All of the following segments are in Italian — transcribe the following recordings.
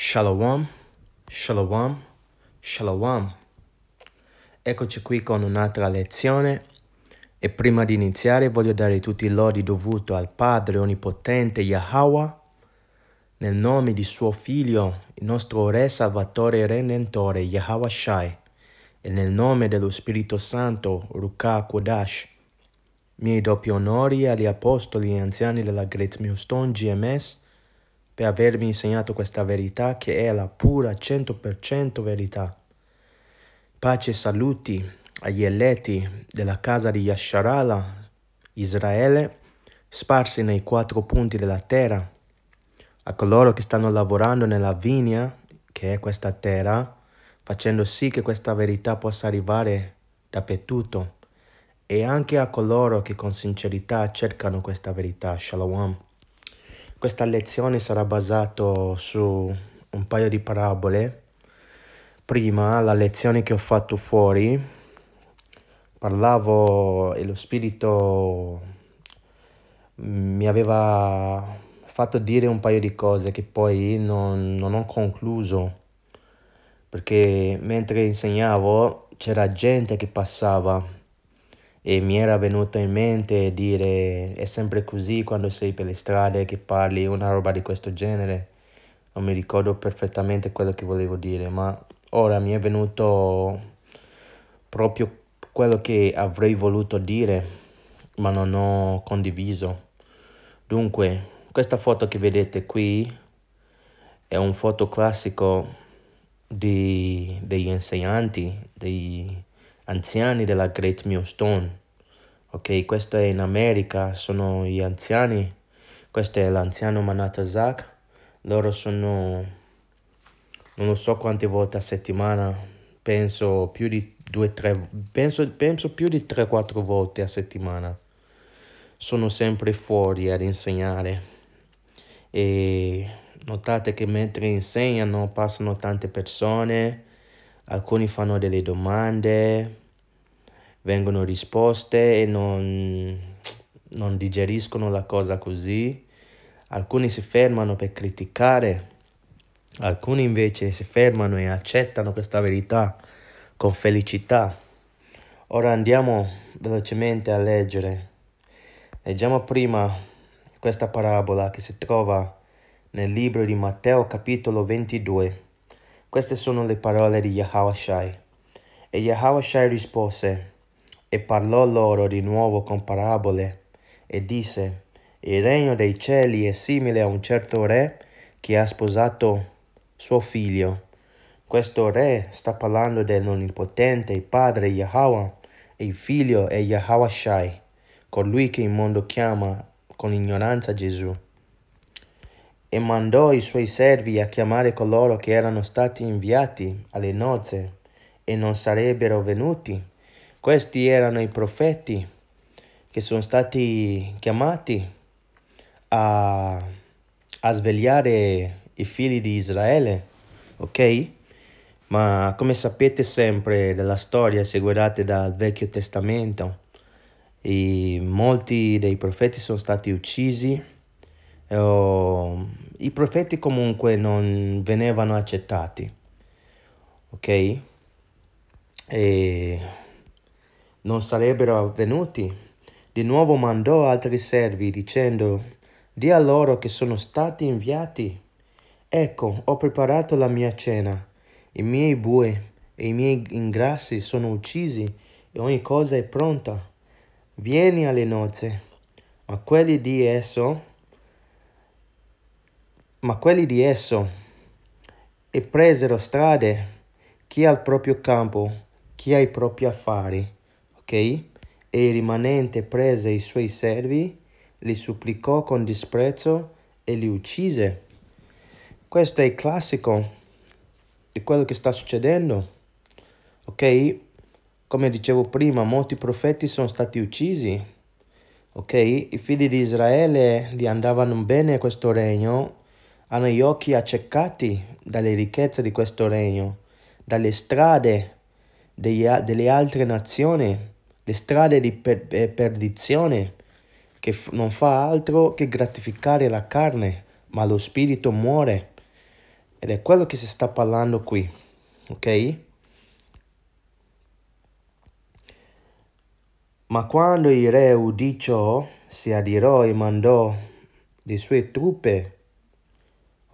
Shalom, shalom, shalom. Eccoci qui con un'altra lezione e prima di iniziare voglio dare tutti i lodi dovuti al Padre Onnipotente Yahweh nel nome di suo Figlio, il nostro Re Salvatore e Redentore Yahweh Shai e nel nome dello Spirito Santo Ruka Kodash. Miei doppi onori agli apostoli e anziani della Great Millstone GMS per avermi insegnato questa verità che è la pura 100% verità. Pace e saluti agli eletti della casa di Yasharala, Israele, sparsi nei quattro punti della terra, a coloro che stanno lavorando nella vigna, che è questa terra, facendo sì che questa verità possa arrivare dappertutto, e anche a coloro che con sincerità cercano questa verità. Shalom. Questa lezione sarà basata su un paio di parabole. Prima, la lezione che ho fatto fuori, parlavo e lo spirito mi aveva fatto dire un paio di cose che poi non, non ho concluso perché mentre insegnavo c'era gente che passava e mi era venuto in mente dire è sempre così quando sei per le strade che parli una roba di questo genere. Non mi ricordo perfettamente quello che volevo dire, ma ora mi è venuto proprio quello che avrei voluto dire, ma non ho condiviso. Dunque, questa foto che vedete qui è un foto classico di, degli insegnanti, dei anziani della Great Millstone. Ok, questo è in America, sono gli anziani. Questo è l'anziano Manatazak. Loro sono, non so quante volte a settimana, penso più di due, tre, penso, penso più di tre, quattro volte a settimana. Sono sempre fuori ad insegnare. E notate che mentre insegnano passano tante persone alcuni fanno delle domande, vengono risposte e non, non digeriscono la cosa così, alcuni si fermano per criticare, alcuni invece si fermano e accettano questa verità con felicità. Ora andiamo velocemente a leggere. Leggiamo prima questa parabola che si trova nel libro di Matteo capitolo 22 queste sono le parole di Yahweh E Yahweh rispose e parlò loro di nuovo con parabole e disse, il regno dei cieli è simile a un certo re che ha sposato suo figlio. Questo re sta parlando dell'Onnipotente Padre Yahweh e il figlio è Yahweh Shai, colui che il mondo chiama con ignoranza Gesù e mandò i suoi servi a chiamare coloro che erano stati inviati alle nozze e non sarebbero venuti. Questi erano i profeti che sono stati chiamati a, a svegliare i figli di Israele, ok? Ma come sapete sempre della storia, se guardate dal Vecchio Testamento, molti dei profeti sono stati uccisi I profeti comunque non venivano accettati, ok? E non sarebbero avvenuti. Di nuovo mandò altri servi dicendo, di a loro che sono stati inviati. Ecco, ho preparato la mia cena, i miei bue e i miei ingrassi sono uccisi e ogni cosa è pronta. Vieni alle nozze. Ma quelli di esso ma quelli di esso e presero strade, chi al proprio campo, chi ai propri affari, ok? E il rimanente prese i suoi servi, li supplicò con disprezzo e li uccise. Questo è il classico di quello che sta succedendo, ok? Come dicevo prima, molti profeti sono stati uccisi, ok? I figli di Israele gli andavano bene questo regno hanno gli occhi accecati dalle ricchezze di questo regno, dalle strade degli, delle altre nazioni, le strade di per, eh, perdizione, che non fa altro che gratificare la carne, ma lo spirito muore. Ed è quello che si sta parlando qui, ok? Ma quando il re udì ciò, si adirò e mandò le sue truppe,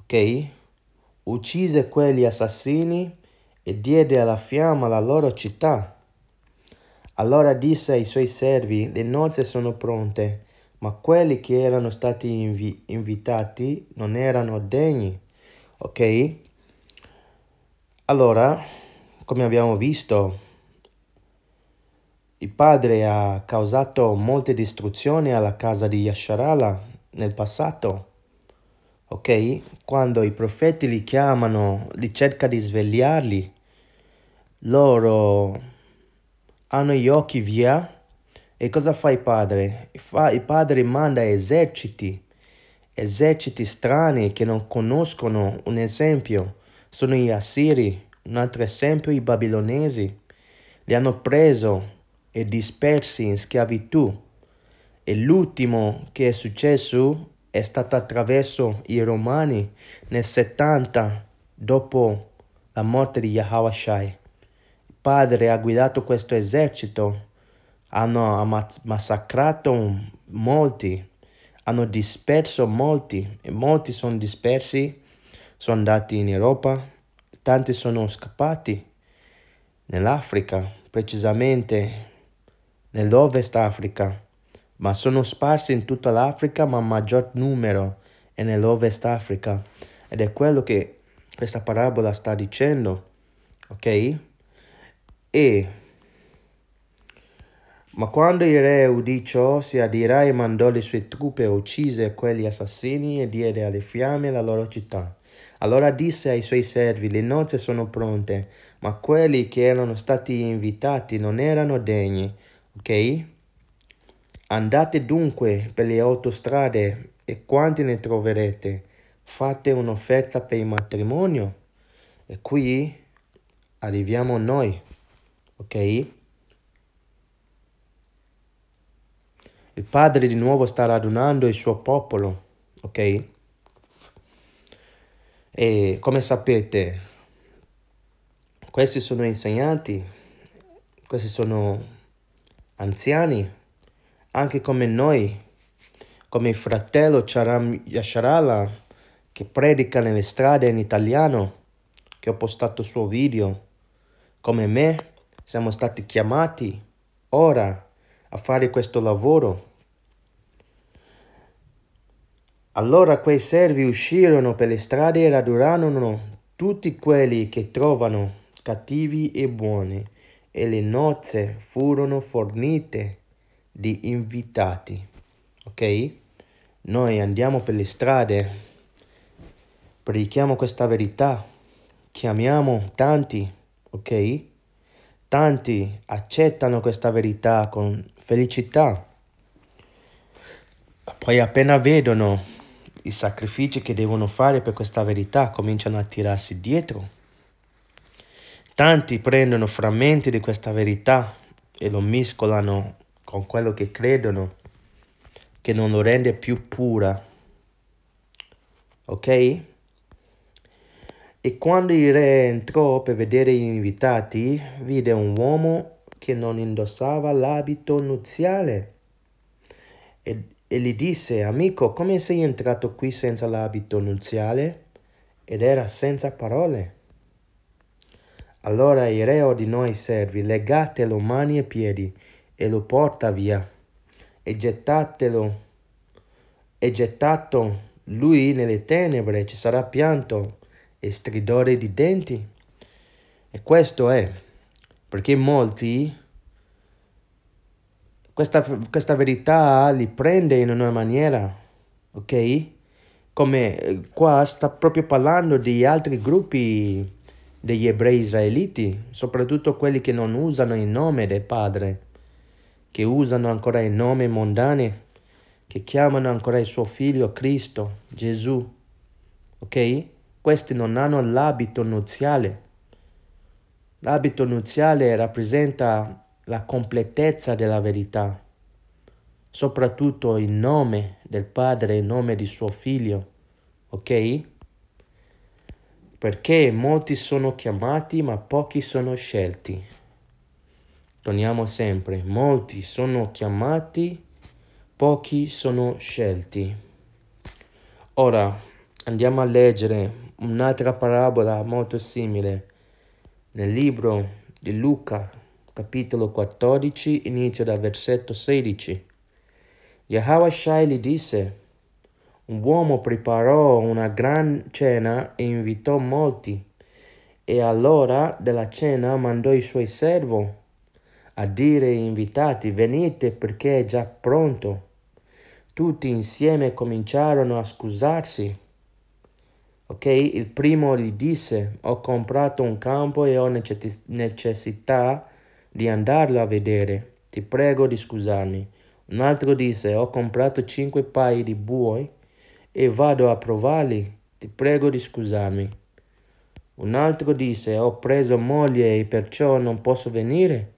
ok? Uccise quegli assassini e diede alla fiamma la loro città. Allora disse ai suoi servi, le nozze sono pronte, ma quelli che erano stati invi invitati non erano degni. Ok? Allora, come abbiamo visto, il padre ha causato molte distruzioni alla casa di Yasharala nel passato. Ok? Quando i profeti li chiamano, li cerca di svegliarli, loro hanno gli occhi via. E cosa fa il padre? il padre manda eserciti, eserciti strani che non conoscono. Un esempio sono gli assiri, un altro esempio i babilonesi. Li hanno preso e dispersi in schiavitù. E l'ultimo che è successo è stato attraverso i Romani nel 70 dopo la morte di Yahweh Il padre ha guidato questo esercito, hanno massacrato molti, hanno disperso molti e molti sono dispersi, sono andati in Europa, tanti sono scappati nell'Africa, precisamente nell'Ovest Africa, ma sono sparsi in tutta l'Africa, ma maggior numero è nell'Ovest Africa. Ed è quello che questa parabola sta dicendo, ok? E ma quando il re udì ciò, si adirà e mandò le sue truppe, uccise quegli assassini e diede alle fiamme la loro città. Allora disse ai suoi servi, le nozze sono pronte, ma quelli che erano stati invitati non erano degni. Ok? Andate dunque per le autostrade e quanti ne troverete, fate un'offerta per il matrimonio. E qui arriviamo noi, ok? Il Padre di nuovo sta radunando il suo popolo, ok? E come sapete, questi sono insegnanti, questi sono anziani, anche come noi, come il fratello Charam Yasharala che predica nelle strade in italiano, che ho postato il suo video, come me, siamo stati chiamati ora a fare questo lavoro. Allora quei servi uscirono per le strade e radunarono tutti quelli che trovano cattivi e buoni e le nozze furono fornite di invitati. Ok? Noi andiamo per le strade, predichiamo questa verità, chiamiamo tanti, ok? Tanti accettano questa verità con felicità. Poi appena vedono i sacrifici che devono fare per questa verità, cominciano a tirarsi dietro Tanti prendono frammenti di questa verità e lo mescolano con quello che credono, che non lo rende più pura. Ok? E quando il re entrò per vedere gli invitati, vide un uomo che non indossava l'abito nuziale e, e gli disse, amico, come sei entrato qui senza l'abito nuziale? Ed era senza parole. Allora il re ordinò ai servi, legatelo mani e piedi e lo porta via e gettatelo e gettato lui nelle tenebre ci sarà pianto e stridore di denti. E questo è perché molti questa, questa verità li prende in una maniera, ok? Come eh, qua sta proprio parlando di altri gruppi degli ebrei israeliti, soprattutto quelli che non usano il nome del Padre, che usano ancora il nome mondane, che chiamano ancora il suo figlio Cristo, Gesù. Ok? Questi non hanno l'abito nuziale. L'abito nuziale rappresenta la completezza della verità, soprattutto il nome del Padre, il nome di suo figlio. Ok? perché molti sono chiamati ma pochi sono scelti. Torniamo sempre, molti sono chiamati, pochi sono scelti. Ora andiamo a leggere un'altra parabola molto simile nel libro di Luca, capitolo 14, inizio dal versetto 16. Yahweh Shai disse, un uomo preparò una gran cena e invitò molti, e all'ora della cena mandò i suoi servi a dire ai invitati venite perché è già pronto. Tutti insieme cominciarono a scusarsi. Ok, il primo gli disse ho comprato un campo e ho necessità di andarlo a vedere. Ti prego di scusarmi. Un altro disse ho comprato cinque paia di buoi e vado a provarli. Ti prego di scusarmi. Un altro disse ho preso moglie e perciò non posso venire.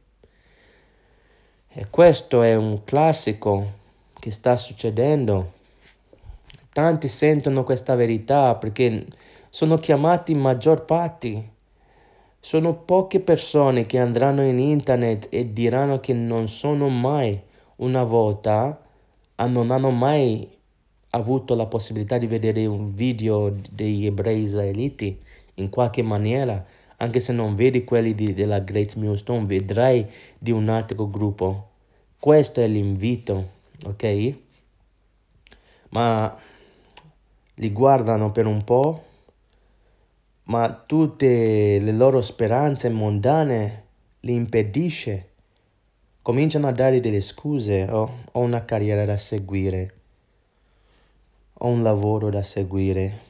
E questo è un classico che sta succedendo. Tanti sentono questa verità perché sono chiamati maggior parte. Sono poche persone che andranno in internet e diranno che non sono mai una volta, non hanno mai avuto la possibilità di vedere un video degli ebrei israeliti in qualche maniera anche se non vedi quelli di, della Great Millstone, vedrai di un altro gruppo. Questo è l'invito, ok? Ma li guardano per un po', ma tutte le loro speranze mondane li impedisce. Cominciano a dare delle scuse, oh, ho una carriera da seguire, ho un lavoro da seguire,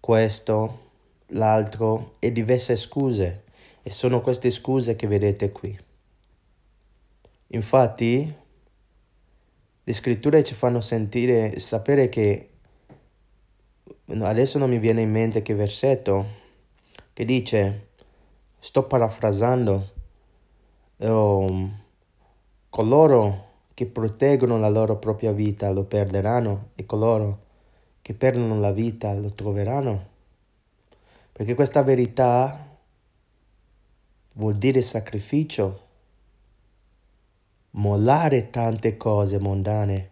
questo l'altro e diverse scuse e sono queste scuse che vedete qui. Infatti le scritture ci fanno sentire, sapere che adesso non mi viene in mente che versetto che dice, sto parafrasando, um, coloro che proteggono la loro propria vita lo perderanno e coloro che perdono la vita lo troveranno. Perché questa verità vuol dire sacrificio, mollare tante cose mondane,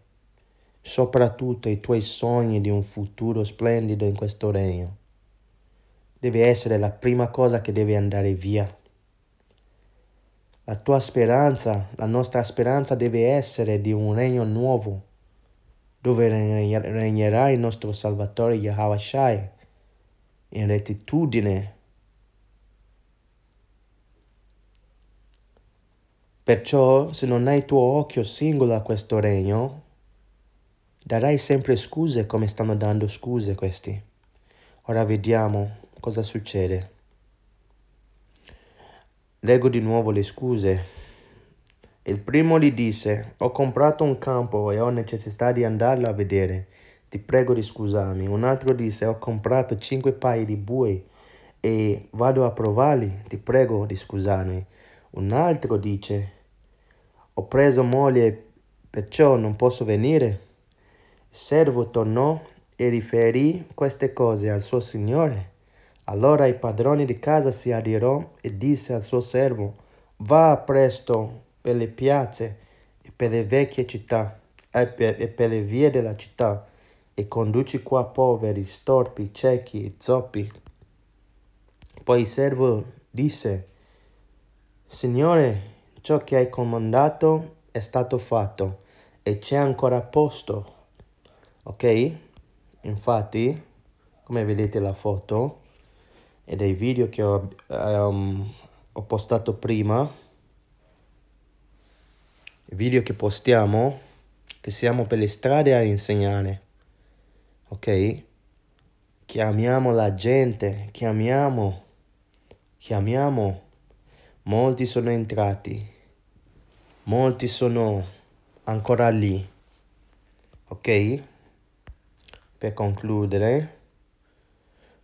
soprattutto i tuoi sogni di un futuro splendido in questo regno. Deve essere la prima cosa che deve andare via. La tua speranza, la nostra speranza deve essere di un regno nuovo, dove regnerà il nostro Salvatore Yahweh Shai in rettitudine. Perciò, se non hai tuo occhio singolo a questo regno, darai sempre scuse come stanno dando scuse questi. Ora vediamo cosa succede. Leggo di nuovo le scuse. Il primo gli disse, ho comprato un campo e ho necessità di andarlo a vedere ti prego di scusarmi. Un altro disse, ho comprato cinque paia di bui e vado a provarli, ti prego di scusarmi. Un altro dice, ho preso moglie, perciò non posso venire. Il servo tornò e riferì queste cose al suo signore. Allora il padrone di casa si adirò e disse al suo servo, va presto per le piazze e per le vecchie città e per, e per le vie della città e conduci qua poveri, storpi, ciechi e zoppi. Poi il servo disse, Signore, ciò che hai comandato è stato fatto e c'è ancora posto. Ok? Infatti, come vedete la foto e dei video che ho, um, ho postato prima, video che postiamo, che siamo per le strade a insegnare ok? Chiamiamo la gente, chiamiamo, chiamiamo. Molti sono entrati, molti sono ancora lì, ok? Per concludere,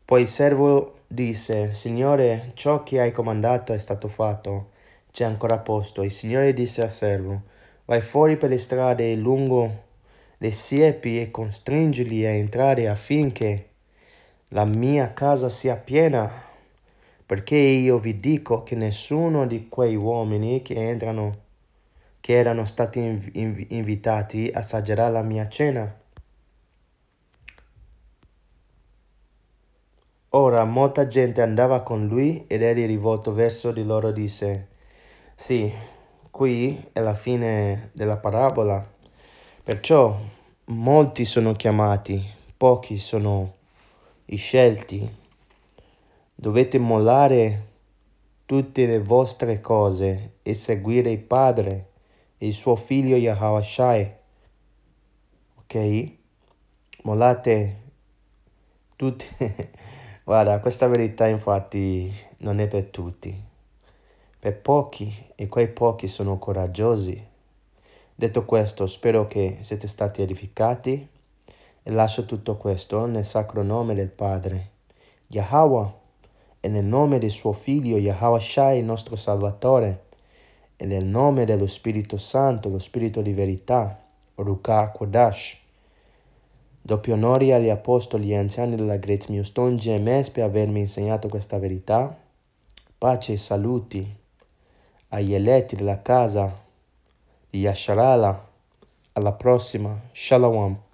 poi il servo disse, Signore, ciò che hai comandato è stato fatto, c'è ancora posto. Il Signore disse al servo, vai fuori per le strade lungo le siepi e costringerli a entrare affinché la mia casa sia piena, perché io vi dico che nessuno di quei uomini che entrano, che erano stati inv invitati, assaggerà la mia cena. Ora molta gente andava con lui ed egli rivolto verso di loro disse, sì, qui è la fine della parabola. Perciò molti sono chiamati, pochi sono i scelti. Dovete mollare tutte le vostre cose e seguire il Padre e il suo figlio Yahweh. Ok? Mollate tutte. Guarda, questa verità infatti non è per tutti. Per pochi, e quei pochi sono coraggiosi. Detto questo, spero che siete stati edificati e lascio tutto questo nel sacro nome del Padre, Yahweh, e nel nome del suo Figlio, Yahweh Shai, nostro Salvatore, e nel nome dello Spirito Santo, lo Spirito di verità, Ruka Kodash. Doppio onori agli apostoli e anziani della Great Millstone GMS per avermi insegnato questa verità. Pace e saluti agli eletti della casa di Yasharala. Alla prossima. Shalom.